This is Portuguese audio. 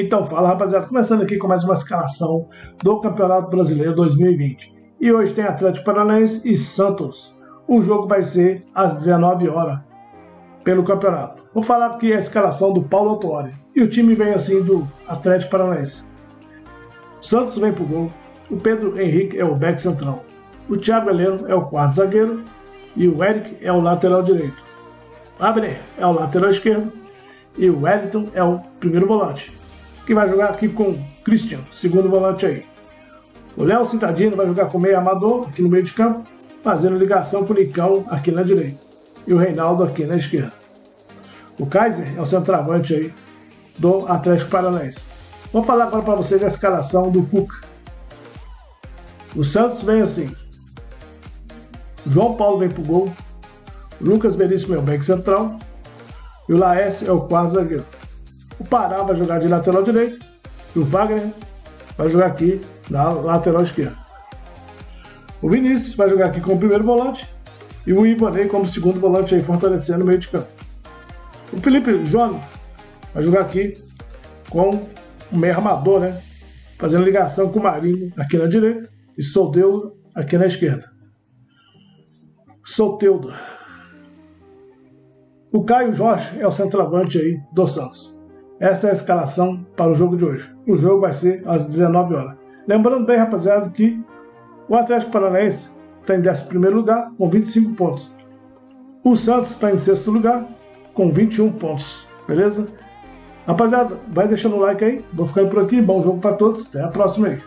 Então fala rapaziada, começando aqui com mais uma escalação do Campeonato Brasileiro 2020. E hoje tem Atlético Paranaense e Santos. O jogo vai ser às 19 horas pelo campeonato. Vou falar aqui a escalação do Paulo Autori. E o time vem assim do Atlético Paranaense. O Santos vem pro gol. O Pedro Henrique é o back central. O Thiago Heleno é o quarto zagueiro. E o Eric é o lateral direito. Abner é o lateral esquerdo. E o Wellington é o primeiro volante que vai jogar aqui com Christian, segundo volante aí. O Léo Citadino vai jogar com meio amador aqui no meio de campo, fazendo ligação com o Nicão aqui na direita. E o Reinaldo aqui na esquerda. O Kaiser é o centroavante aí do Atlético Paranaense. Vou falar agora para vocês a escalação do Cuca. O Santos vem assim. João Paulo vem pro gol. Lucas Veríssimo é o back central. E o Laércio é o quarto zagueiro. O Pará vai jogar de lateral direito e o Wagner vai jogar aqui na lateral esquerda. O Vinícius vai jogar aqui como primeiro volante e o Ivanei como segundo volante aí, fortalecendo o meio de campo. O Felipe Jones vai jogar aqui com o meio armador, né? Fazendo ligação com o Marinho aqui na direita e Soldeudo aqui na esquerda. Solteudo. O Caio Jorge é o centroavante aí do Santos. Essa é a escalação para o jogo de hoje. O jogo vai ser às 19 horas. Lembrando bem, rapaziada, que o Atlético Paranaense está em 11 lugar com 25 pontos. O Santos está em sexto lugar com 21 pontos. Beleza? Rapaziada, vai deixando o like aí. Vou ficando por aqui. Bom jogo para todos. Até a próxima aí.